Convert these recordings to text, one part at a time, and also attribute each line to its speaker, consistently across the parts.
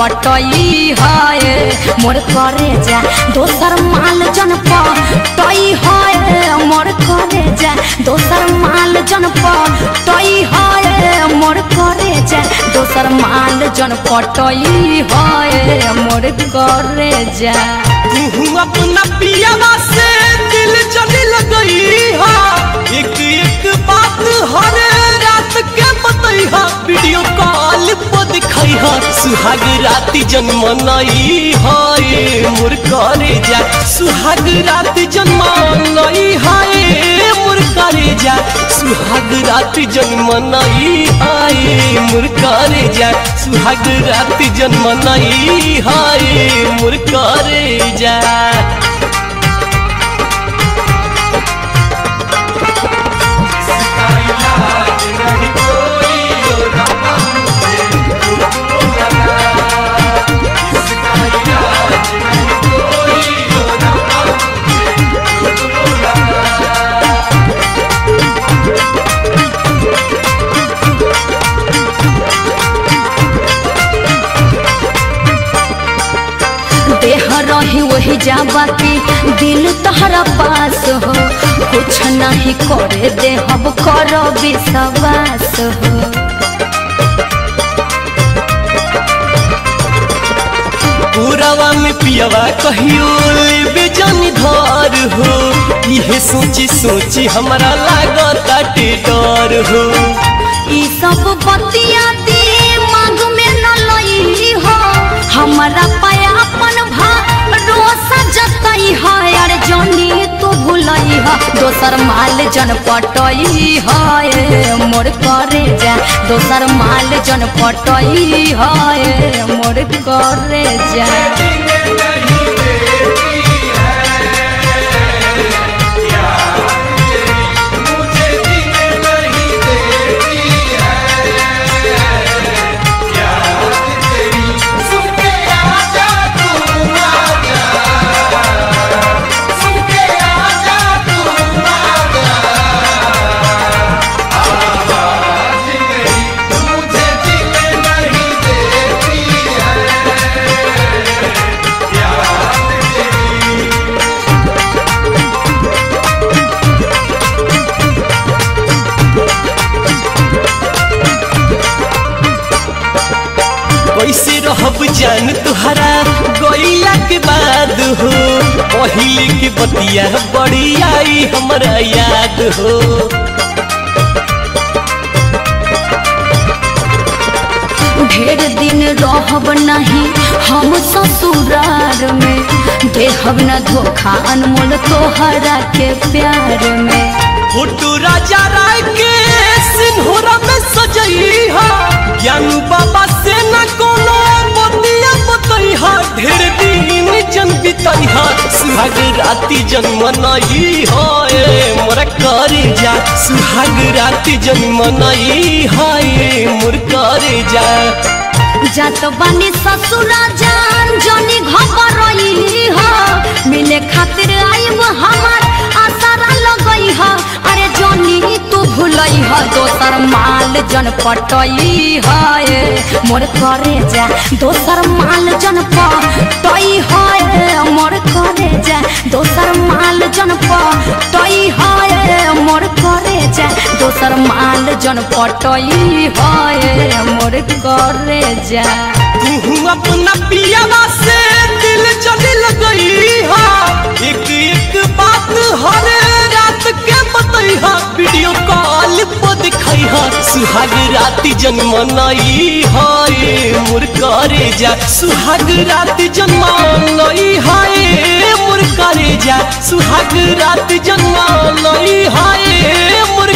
Speaker 1: पटई है मोर करे जा, दोसर माल जन पटई है मोर करे जा, दोसर माल जन पटई है मोर करे जा, दोसर माल जन पटई है मोर करे जा।
Speaker 2: तू अपना पियावा से दिल जली लगई हा एक एक बात हर रात के बतई हा, वीडियो सुहाग राती जन्म नई हाय मोर करे जा। सुहाग रात जन्म नई हाय मोर करे जा। सुहाग रात जन्म नई हाय मोर करे जा। सुहाग रात जन्म नई हाय मोर करे जा
Speaker 1: रही वही जाबा दिल तहरा पास हो। कुछ नहीं करे दे हम करो विश्वास हो।
Speaker 2: पूरावा में पियावा कहियो लेबे जानी धार हो। इहे सोची सोची हमरा लागता डर हो।
Speaker 1: ई सब बतिया दोसर माल जन पटई है मोर करे जा। दोसर माल जन पटई है मोर करे जा।
Speaker 2: रहब जान तुहरा गईला के बाद हो। पहिले के बतिया बड़ी आई हमरा याद हो।
Speaker 1: ढेर दिन रहब नहीं हम ससुरार में। देहब न धोखा अनमोल तोहरा के प्यार में।
Speaker 2: फ़ोटो राजा राय के सिंहोरा में सजई हा ज्ञानू बाबा से न बतिया बतई हा ढेर दिन जन सुहाग राती जन्म नहीं है मोर कर जा। सुहाग राती जन्म नहीं है मोर कर जा।
Speaker 1: ससुरा जान जनी घबरई हो। मिले खातिर आइब हमार लगई हो अरे जनी, तू भूलई दोसर माल जन पटई है मोर करे जा, दोसर माल जन पटई है मोर करे जा, दोसर माल जन पटई है मोर करे जा, दोसर माल जन पटई है मोर करे जा।
Speaker 2: तू अपना पियावा से दिल जली लगई हा एक एक बात हर सुहाग राती जन्म नई हाय मोर जा। सुहाग राती जन्म नई हाय मोर जा। सुहाग राती जन्म नई हाय मोर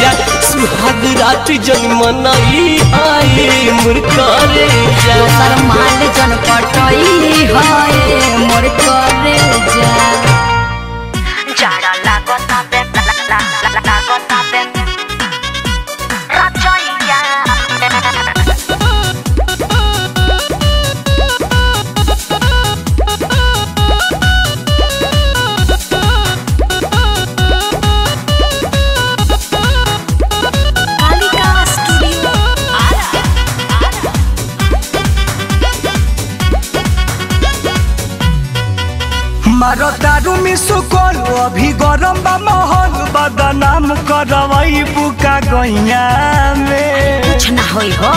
Speaker 2: जा। सुहाग राती जन्म नई हाय मोर जा।
Speaker 1: दोसर माल जन पटई है मोर जा।
Speaker 3: अभी गरम बा माहौल बदनाम करवई बुका गैया में
Speaker 1: कुछ ना होई हो।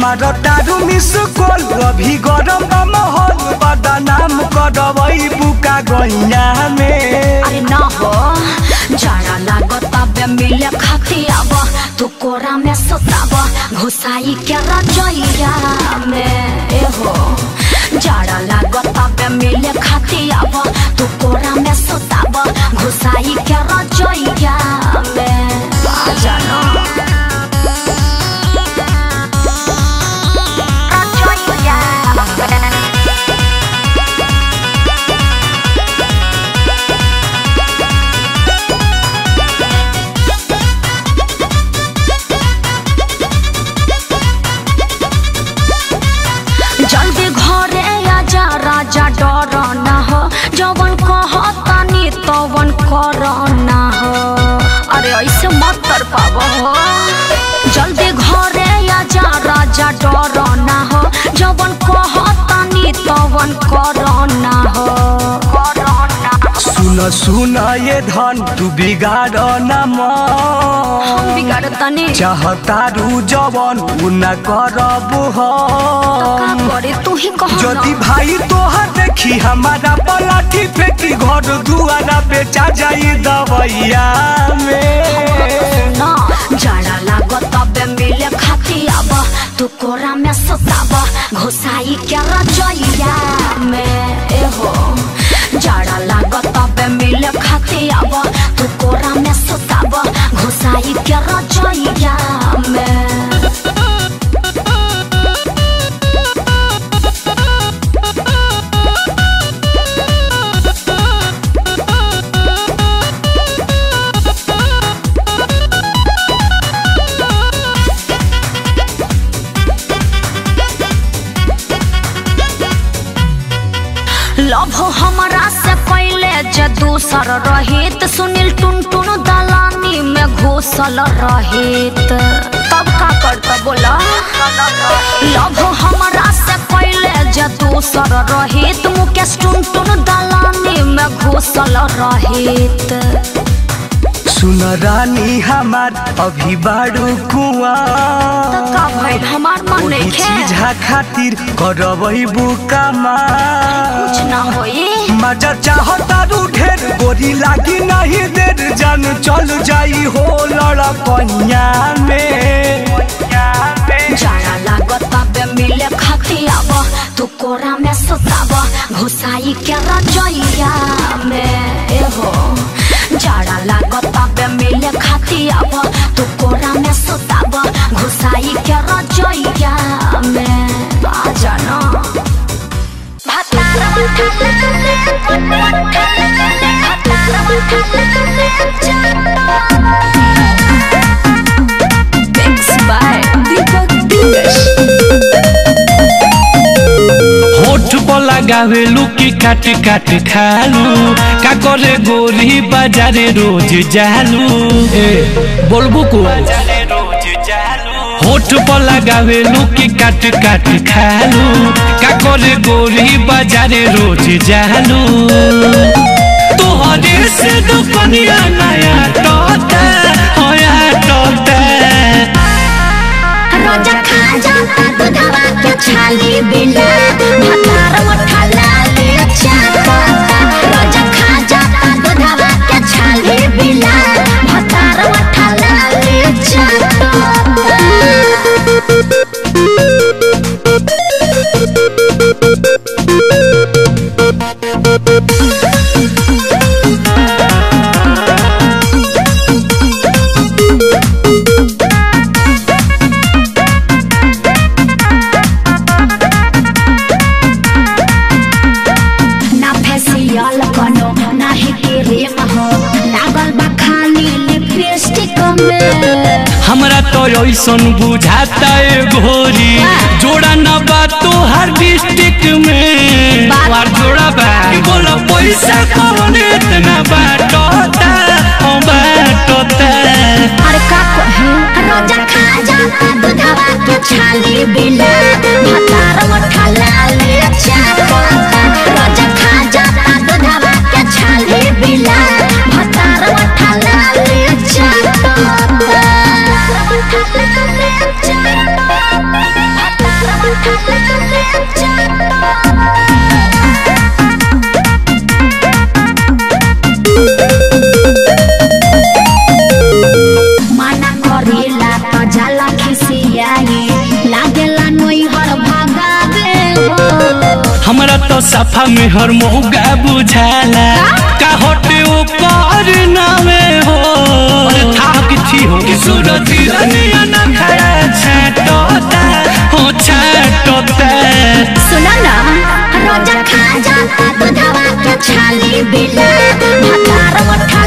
Speaker 3: मारो दारू मिसु कोल अभी गरम बा माहौल बदनाम करवई बुका गैया में
Speaker 1: अरे ना हो जाड़ा लागत बे मिले खाती अब तू कोरा में सुताब घुसाई के रजैया में ए हो जाड़ा लागत बे मिले खाती अब तू घुसाई के पाब हो जल्दी घरे आजा राजा डर ना हो। जवन कहतानी तवन कर ना हो।
Speaker 3: सुना सुना ये धन तू बिगाड़ न
Speaker 1: हम बिगाड़तानी
Speaker 3: चाहता रू जवन न करबू हम।
Speaker 1: तो करे तू ही कह
Speaker 3: यदि भाई तोहर देखी हमारा पलाठी फेंकी घर दुआरा बेचा जाई दवैया में।
Speaker 1: ना जाड़ा लागत तबे खाती अब। तू कोरा में सतावा घुसाई क्या रजैया में एहो। जाड़ा मिले खाती अब तू कोरा में सुताब घुसाई के रजैया में? जे दूसर रहित, सुनील टुन टुन दलानी में घोसल रहित। तब का करता बोला? लव हमरा से पहले जे सर रहित, मुकेश टुन टुन दलानी में घोसल रहित।
Speaker 3: सुन रानी हमार अभी बारू कुआ।
Speaker 1: का भइल हमार मन नहीं
Speaker 3: चीज़ खातिर करबई बुका
Speaker 1: कुछ ना होई
Speaker 3: मज़ा ढेर गोरी लागी नहीं देर जान चल जाई हो लड़कैया में।
Speaker 1: जाड़ा लागत बे मिले खाती अब तू कोरा में सुताब घुसाई के रजैया में। हो लागो लागत मिले खाती अब। तू कोरा में सुताब। घुसाई के रजैया में आ जाना
Speaker 4: लगावे लुकी काट काट खालू। का करे गोरी बाजारे रोज जालू। ए बोलबू को। होठ पर लगावे लुकी काट काट खालू। का करे गोरी बाजारे रोज जालू। तोहरे से दुकनिया नया टोटा होया टोटा
Speaker 1: रोजा खा जाता दूधवा के छाली बिना? भतार मठा लाली चाटा रोजा खा जाता दूधवा के छाली बिना? भतार मठा लाली चाटा ना
Speaker 4: जैसन बुझाता ए भोरी जोड़ा न बा तोहार डिस्ट्रिक्ट में। बार जोड़ा बा बोला पैसा कौन इतना बाटता? ओ बाटता।
Speaker 1: अरे का रोजा खा जा दूधवा के छाली बिला भतार मठा लाल अच्छा रोजा
Speaker 5: खा जा दूधवा
Speaker 4: के छाली बिला में हर मौका बुझाला। का होटे ऊपर ना में हो। था कि छी हो कि सूरज दुनिया ना खड़ा छटोता हो छटोता
Speaker 5: सुनो ना, रोजा खा जा तो धवा के तो छाली बिला। भतार मठा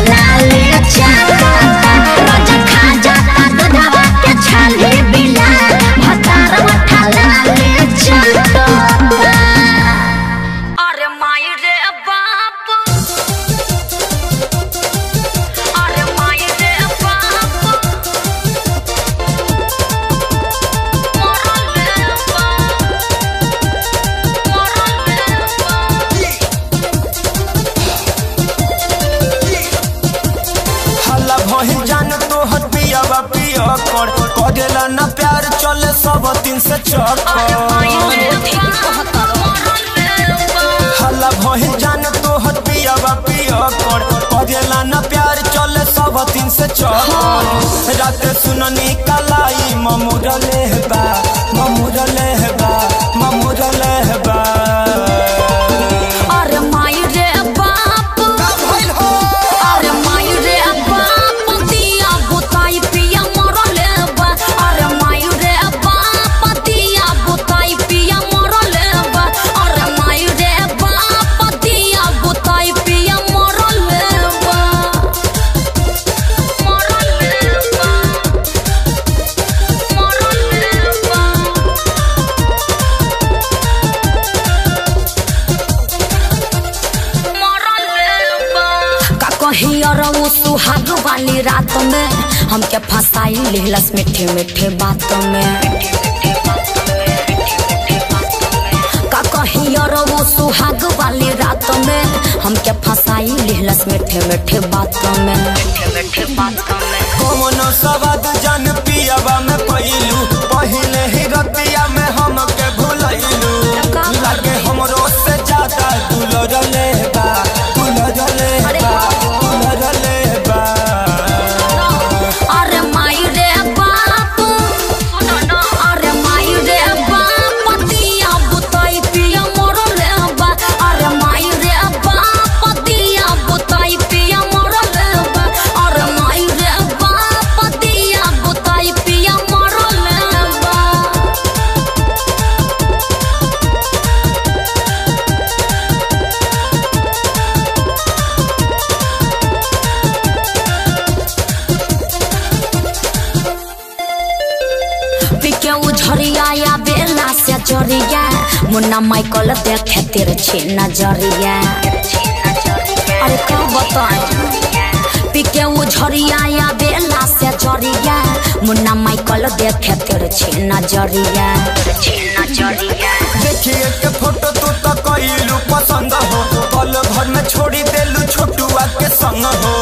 Speaker 6: जान तो हट पिया पिया कर। करेला ना प्यार चले सब दिन से चक्कर। हल्ला भोहिल जान तो हट पिया पिया कर। करेला ना प्यार चले सब दिन से चक्कर। रात सुननी कलाई ममुरले बा ममुरले
Speaker 1: बताई, लिहलस मिठे मिठे बातों में। सुहाग वाले रातों में? हम क्या फसाई, लिहलस मिठे मिठे बातों में। मिठे मिठे बातों में
Speaker 6: कोनो सवाद जान पियाबा में पहिलू, पहले
Speaker 1: तिरछी नजरिया अरे का बताए पिके वो झरिया या बेला से जरिया मुन्ना माइकल देखे तेरे तिरछी नजरिया
Speaker 6: देखिए एक फोटो तो तो कोई लुपा पसंद हो कल घर में छोड़ी देलू छोटू आके संग हो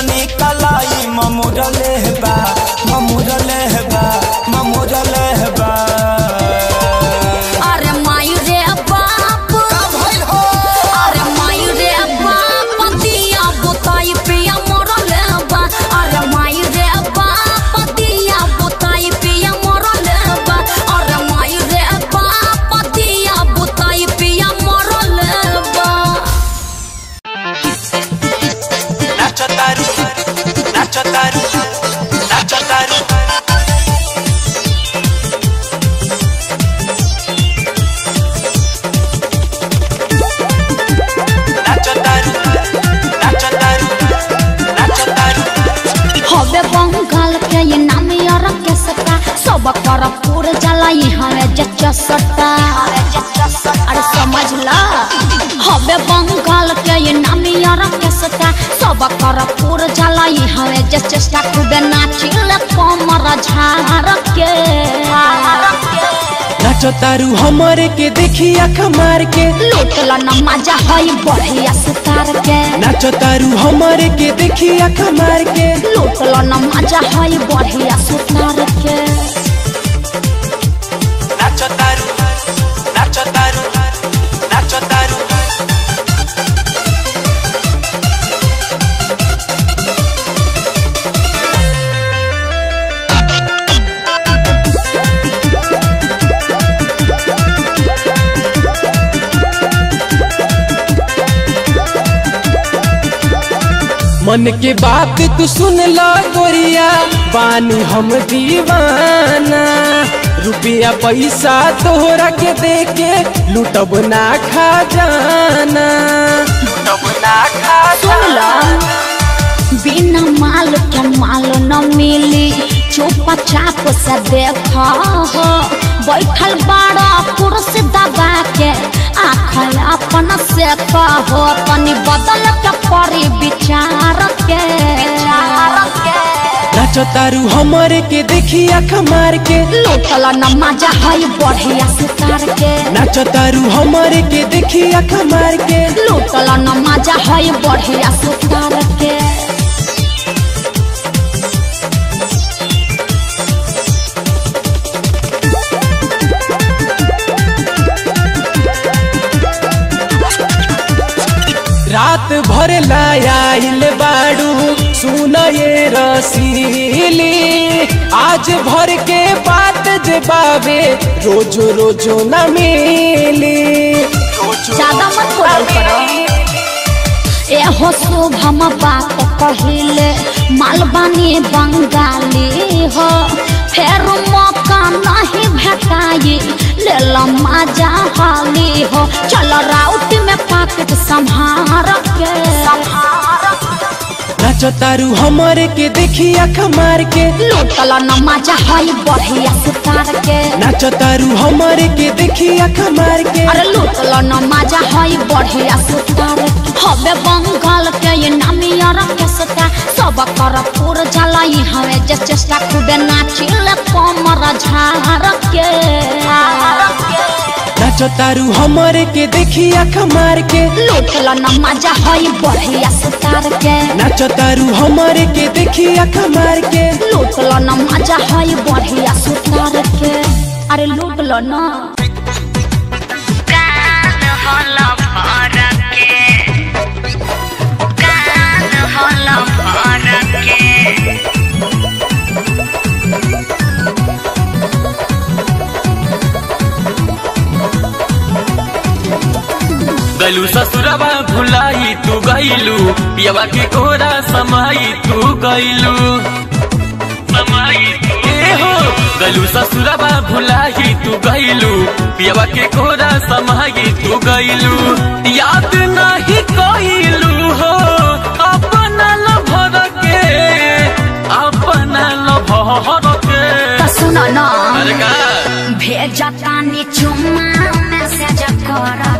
Speaker 6: जनी कलाई ममुरले बा
Speaker 7: तारू हमारे के देखी आँख मार के।
Speaker 1: लूटला न मज़ा हई बढ़िया सुतार के।
Speaker 7: नाचो तारू हमारे के देखी आँख मार के।
Speaker 1: लूटला न मज़ा है बढ़िया सुतार के।
Speaker 7: मन के बात तू सुन ला गोरिया बानी हम दीवाना। रुपया पैसा तोहरा के दे के लूटब ना खा जाना। लूटब ना खा
Speaker 1: सुन ला। बिना माल के माल न मिली चुप चाप से देख हो। बैठल बाड़ा कुर्सी दबा के आँख अपन से कहो तनी बदल के परी विचार के
Speaker 7: नाचो तारू हमारे के देखी आँख मार के
Speaker 1: लूटल न मज़ा हई बढ़िया सुतार के
Speaker 7: नाचो तारू हमारे के देखी आँख मार के
Speaker 1: लूटल न मज़ा हई बढ़िया सुतार के
Speaker 7: रात भर लायाइल बाड़ू सुन ये रसीली। आज भर के बात जे बाबे रोजो रोजो न मिली।
Speaker 1: ज़्यादा मत बोलल करो। ए हो शुभम बात कहिले, मालबानी बंगाली हो। फेर मौका नहीं भेटाई ले लम्मा जा हाली हो। चलो राउट में पाकेट संभार के।
Speaker 7: नाचो तारू हमारे के देखी आँख मार के।
Speaker 1: लूटल न मज़ा हई बढ़िया सुतार के।
Speaker 7: नाचो तारू हमारे के देखी आँख मार के।
Speaker 1: अरे लूटल न मज़ा हई बढ़िया सुतार के। हवे बंगाल के ये नामियार के सता। सब कर पूर जलाई हवे जे चेष्टा खूबे नाचिल कमर झार के।
Speaker 7: नाचो तारू हमारे के देखी आँख मार के
Speaker 1: लूटल न मज़ा हई बढ़िया सुतार के
Speaker 7: नाचो तारू हमारे के देखी आँख मार के
Speaker 1: लूटल न मज़ा हई बढ़िया सुतार के अरे लूटल न।
Speaker 2: गलू भुलाई तू गईलू पियवा के कोरा समाई तू गईलू गलू ससुरबा भुलाई तू गईलू पियवा के कोरा समाई तू गईलू याद नहीं कईलू हो अपना लभर के अपना लभर के
Speaker 1: सुन न।
Speaker 2: अरे का?
Speaker 1: भेजतानी चुम्मा मैसेज कर।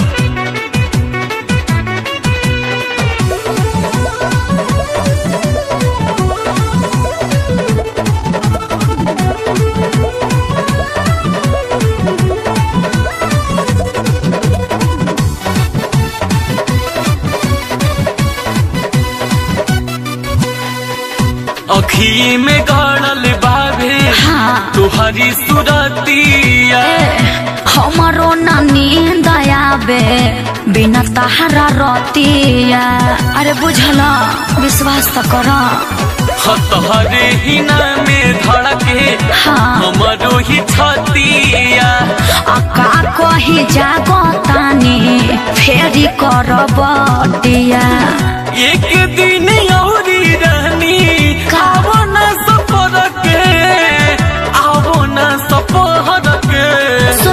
Speaker 2: अखी में गड़ल बाबे
Speaker 1: हाँ।
Speaker 2: तुहरी सुरतिया
Speaker 1: हमारो ना नींद आवे बिना तहरा रतिया अरे बुझल विश्वास तो कर।
Speaker 2: हतहरे में धड़के
Speaker 1: हाँ।
Speaker 2: हमरो ही छतिया
Speaker 1: अका कही जागो तानी फेरी कर बटिया
Speaker 2: एक दिन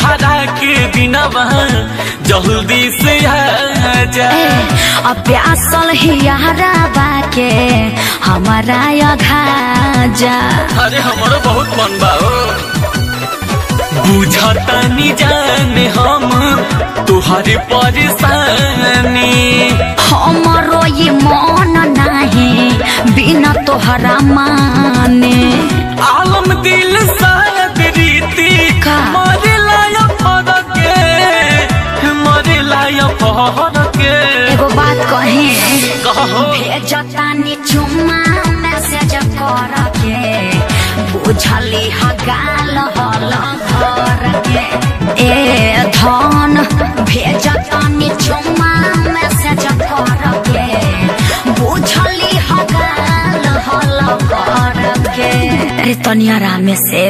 Speaker 2: धरा के बिनवा जल्दी से आ जा।
Speaker 1: अभ्यासल हियारा बाके हमारा अघाजा
Speaker 2: अरे हमारो बहुत मन बा बुझता नी जाने हम तुहरे परेशानी।
Speaker 1: हमरो ये मन नाही बिना तोहरा माने।
Speaker 2: आलम दिल शायद
Speaker 1: कहे। भेजतानी चुम्मा मैसेज कर के बुझली हगाल हल घर के ए धन भेजतानी चुम्मा मैसेज कर के बुझली हगाल हल घर के अरे तनिया रामे से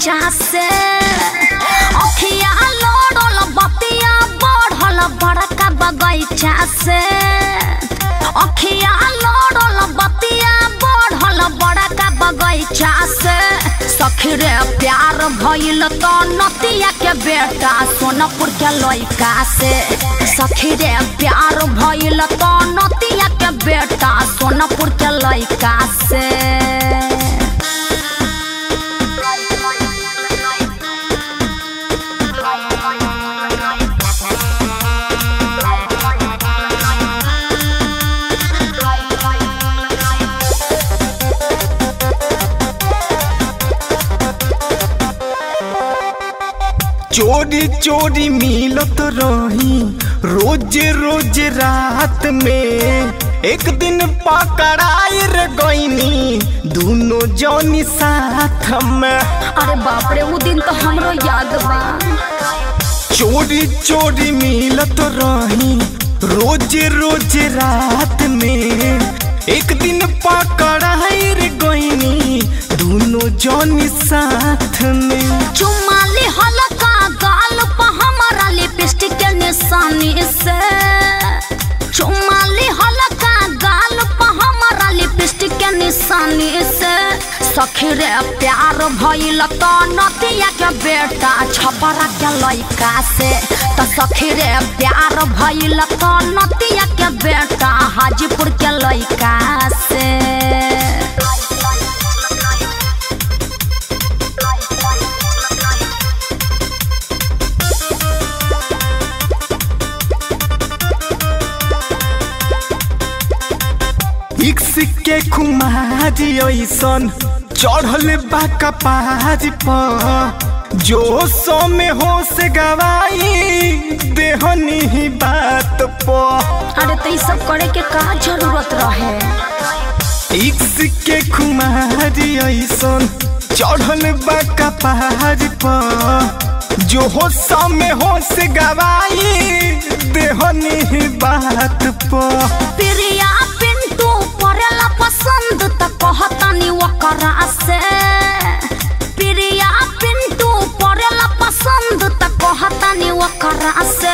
Speaker 1: से अखिया लोड़ल बतिया बढ़ल बड़का बगैचा से अखिया लोड़ल बतिया बढ़ल बड़का बगैचा से सखी प्यार भइल तो नतिया के बेटा सोनपुर के लइका से। सखीरे, प्यार भइल तो नतिया के बेटा सोनपुर के लइका से।
Speaker 3: चोरी चोरी मिलत रही रोज रोज रात में। एक दिन पकड़ाई रे गईनी दोनों जौनी साथ में।
Speaker 1: अरे बाप रे वो दिन तो हमरो याद बा।
Speaker 3: चोरी चोरी मिलत रही रोज रोज रात में। एक दिन पकड़ाई रे गईनी दोनों जौनी साथ में।
Speaker 1: चुमाली हलका लिपस्टिक के निशानी से गाल पर हमारा लिपस्टिक के निशानी से सखी रे प्यार भइल तो नतिया के बेटा छपरा के लइका से तो सखी रे प्यार भइल तो नतिया के बेटा हाजीपुर के लइका से
Speaker 3: इक्स के खुमारी ऐसन चढ़ल बा कपार पर जो सो में हो से गवाई देहनी ही बात पर
Speaker 1: अरे तो सब करे के का ज़रूरत रहे?
Speaker 3: इक्स के खुमारी ऐसन चढ़ल बा कपार पर जो हो सो में हो से गवाई देहनी ही बात पर
Speaker 1: प्रिया परेला पसंद त कहतानी ओकरा से प्रिया पिंटू परेला पसंद त कहतानी ओकरा से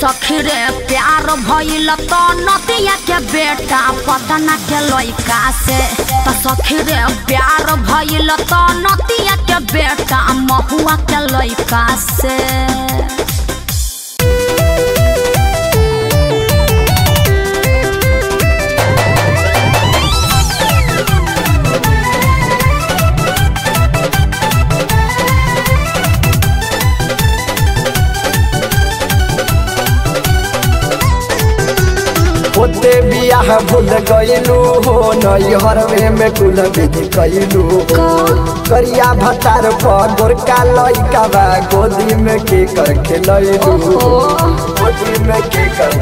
Speaker 1: सखीरे प्यार भइल त नतिया के बेटा पतना के लइका से त सखीरे प्यार भइल त नतिया के बेटा महुआ के लइका से
Speaker 8: बियाह भूल गईलू हो नैहरवे में कुल विधि कैलू करिया भतार पर गोरका लइका बा गोदी में के कर खेलैलू गोदी में के कर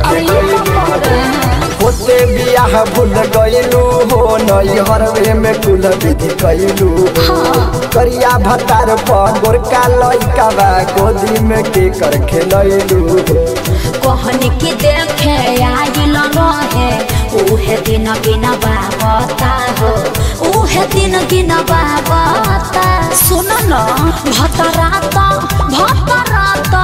Speaker 8: होते बियाह भूल गईलू हो नैहरवे में कुल विधि कैलू करिया भतार पर गोरका लइका बा गोदी में के कर खेलैलू
Speaker 1: कहन की देखे आइल रहे उहे दिन बिना बाबता हो उहे दिन बिना बाबता। सुन न, भतरात भतरात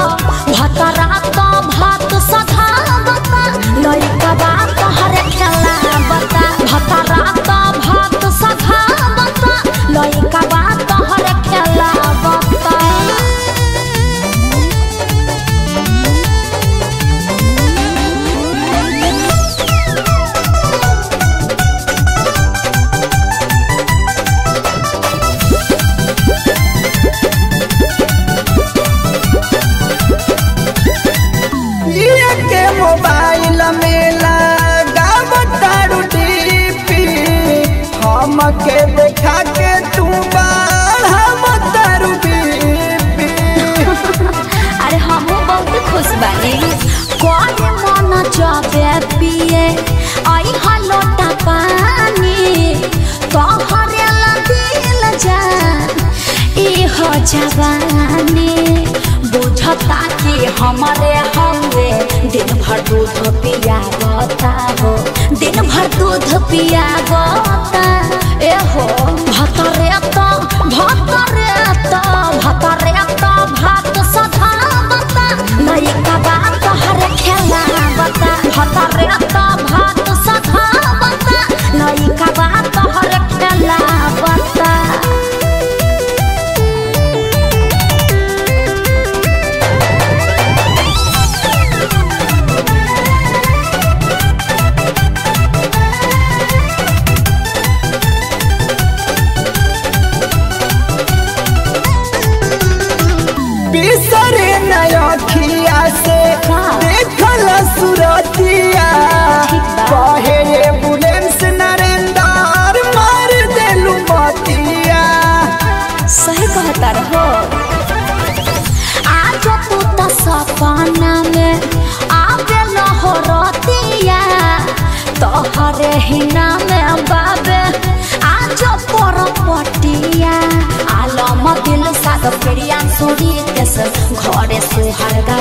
Speaker 1: भतरात भात सधावता लइका बात हर खेला बता भतरात भात सधावता लइका बात हर खेला जवानी बुझता कि हमारे हमरे दिन भर दूध पिया हो। दिन भर दूध पिया बता ए हो भतरे तो भतरे तो भतरे तो भात सधा बता लइका बात हर खेला बता भतरे तो भात घरे सोहर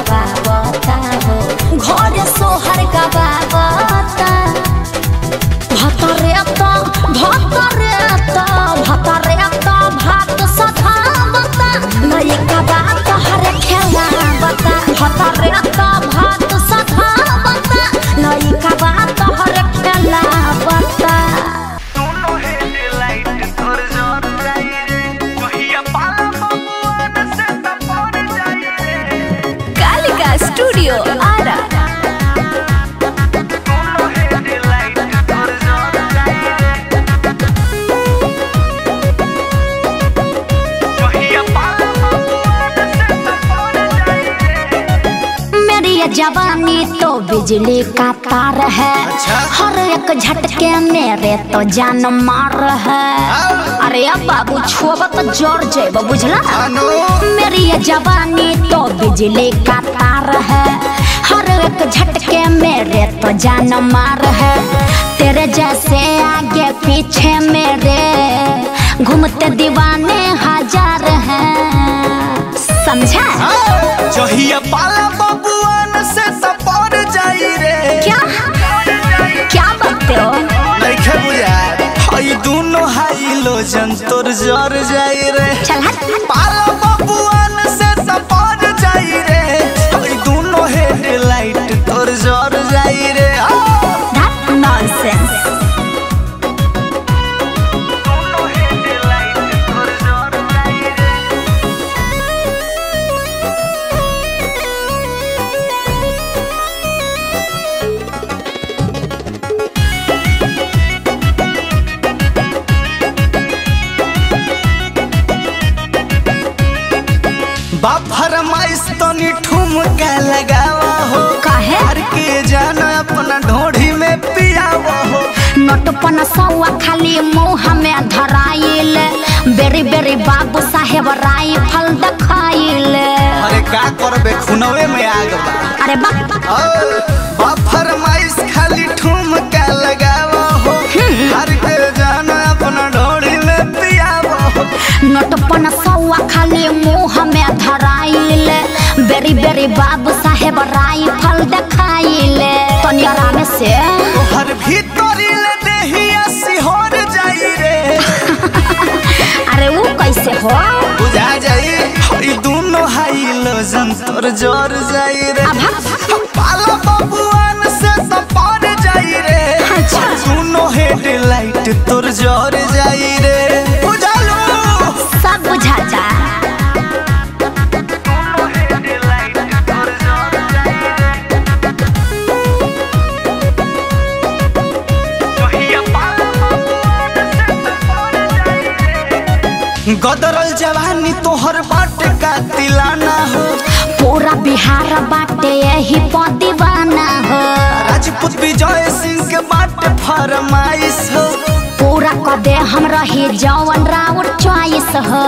Speaker 1: बिजली का तार है। हर एक झटके मेरे तो जान मार है। अरे अब बाबू छुआ तो ज़ोर जेब बुझला। मेरी ये जवानी तो बिजली का तार है। हर एक झटके मेरे तो जान मार है। तेरे जैसे आगे पीछे मेरे घूमते दीवाने
Speaker 6: जर जाई
Speaker 1: खाली मुँह में धराइल। बेरी बेरी बाबू साहेब राई फल देखाइल।
Speaker 8: अरे का करबे खुनवे में आग बा।
Speaker 1: अरे बा
Speaker 8: फरमाइश खाली ठुमका लगावा हो। हर के जाना अपना ढोड़ी में पियावा हो।
Speaker 1: नटपन सौआ खाली मुँह में धराइल। बेरी बेरी बाबू साहेब राई फल देखाइल। तनी आराम से हो।
Speaker 8: बुझा जाई हई दोनों हाई लोजन तोर ज़ोर जाई रे पाला बबुआन से तो पार जाई रे। सुनो हेडलाइट तोर ज़ोर जाई जवानी तोहर बाट का तिलाना हो।
Speaker 1: पूरा बिहार बाटे यही पर दीवाना हो।
Speaker 8: राजपूत विजय सिंह के बाट फरमाइश हो।
Speaker 1: पूरा क दे हम रही जवन राउर चॉइस हो।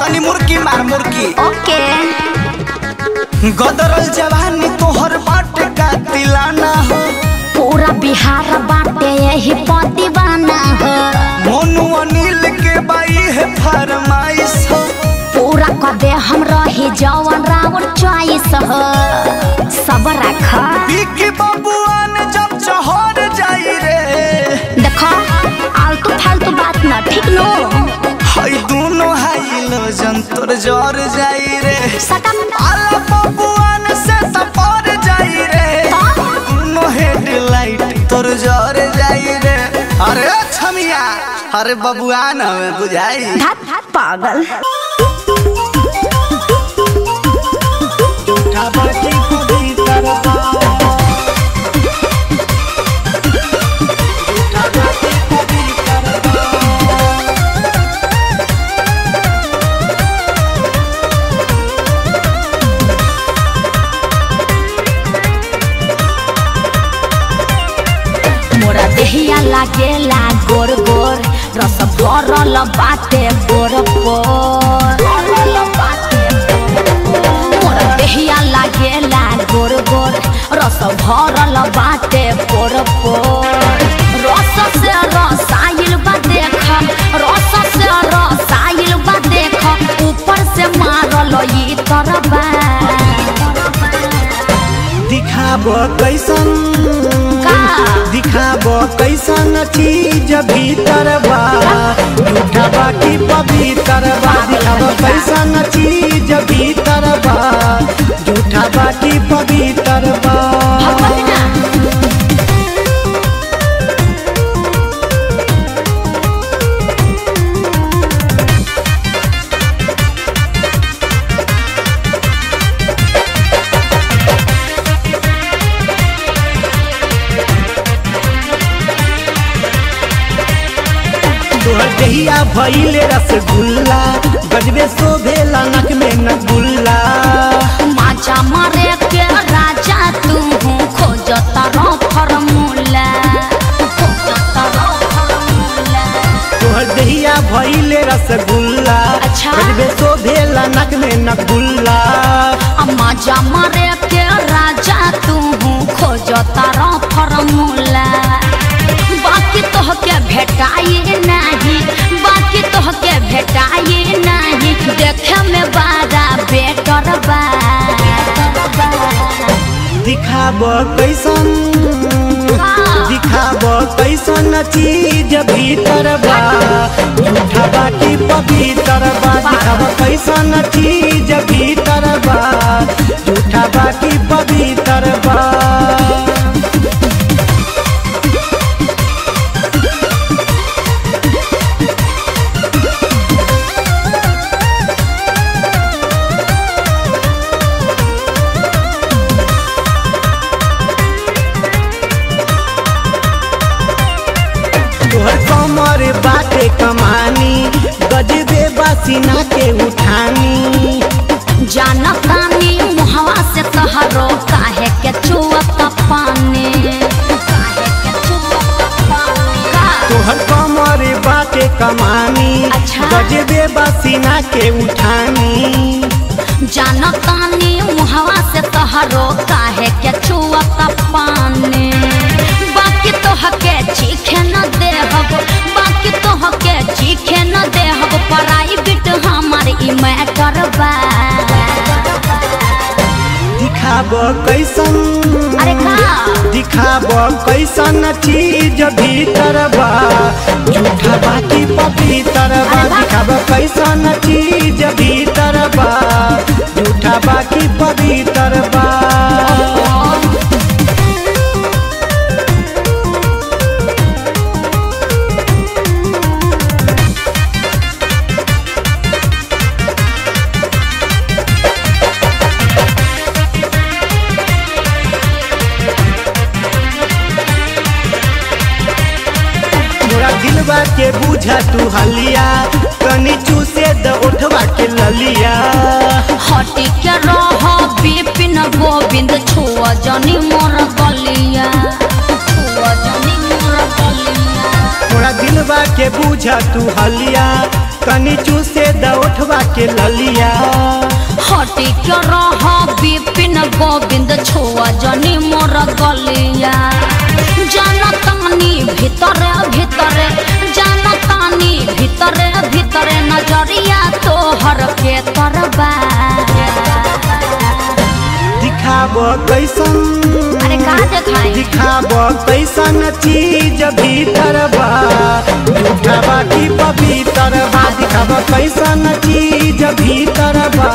Speaker 8: तनी मुर्की मार मुर्की
Speaker 1: ओके।
Speaker 8: गदरल जवानी तोहर बाट का तिलाना हो।
Speaker 1: पूरा बिहार बाटे यही पर दीवाना हो
Speaker 8: बाई है फरमाइश। हो
Speaker 1: पूरा क दे हम रही जवन राउर चॉइस हो। सब रख।
Speaker 8: बिकी बबुआन जब चहर जाई रे।
Speaker 1: देखो आलतू फालतू बात न ठीक नो?
Speaker 8: हई दोनों हाई लोजन तोर ज़ोर जाई रे।
Speaker 1: सटम।
Speaker 8: आला बबुआन से तपर जाई रे। दोनों हेडलाइट तोर ज़ोर जाई रे। अरे छमिया अरे बबुआन हमें बुझाई।
Speaker 1: पागल। मोरा देहिया लागेला। भरल बाटे गोर गोर मोरा देहिया लागेला
Speaker 3: झूठा बाकी पवित्र बा अब नची जबी तरबा झूठा
Speaker 1: खोजता रो फॉर्मूला। बाकी तोह के भेटाई नहीं बाकी तोह के भेटाई नहीं। देखे में बेटर बा।
Speaker 3: दिखाब कैसन दिखाब कैसन चीज़ भीतर बा। झूठा बाकी पवित्र बा। दिखाब कैसन चीज़ भीतर बा। झूठा बाकी पवित्र बा।
Speaker 1: जानो तानी से तोहरो काहे के छुअत पानी? बाकी तो हके चीखे न देहब, बाकी तो हके चीखे न देहब प्राइवेट हमार ई करवा
Speaker 3: दिखाब कैसन
Speaker 1: अरे
Speaker 3: दिखाब कैसन चीज़ भीतर बा झूठा बाकी पवित्र बा दिखाब कैसन चीज़ भीतर बा झूठा बाकी पवित्र बा बुझा तू हलिया तनी चूसे द उठवा के ललिया।
Speaker 1: हटी के रह बिपिन गोविंद छुआ जनी मोर गलिया। छुआ जनी मोर गलिया।
Speaker 3: तोरा दिलवा के बुझा तू हलिया तनी चूसे द उठवा के ललिया।
Speaker 1: हटी के रह बिपिन गोविंद छुआ जनी मोर गलिया। जानतानी भीतरे भीतरे भीतरे नज़रिया तोहर के तरबा।
Speaker 3: दिखाब कैसन?
Speaker 1: अरे का देखाई
Speaker 3: दिखाब कैसन चीज़ भीतर बा बाकी पवित्र बा? दिखाब कैसन चीज़ भीतर बा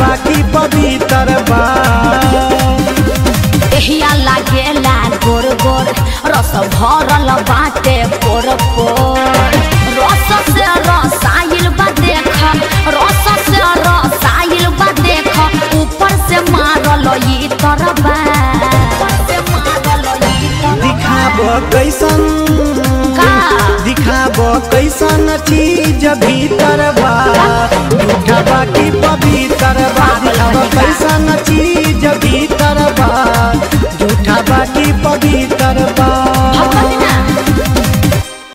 Speaker 3: बाकी पवित्र बा?
Speaker 1: एहिया लागेला गोर गोर रस भरल बाटे पोर पोर रसाइल बा देख। रस से रसाइल बा देख। ऊपर से मारल ई तरबा
Speaker 3: दिखाब कैसन?
Speaker 1: का?
Speaker 3: दिखाब कैसन चीज़ भीतर बा? झूठा बाकी पवित्र बा? दिखाब कैसन चीज़ भीतर बा? झूठा बाकी पवित्र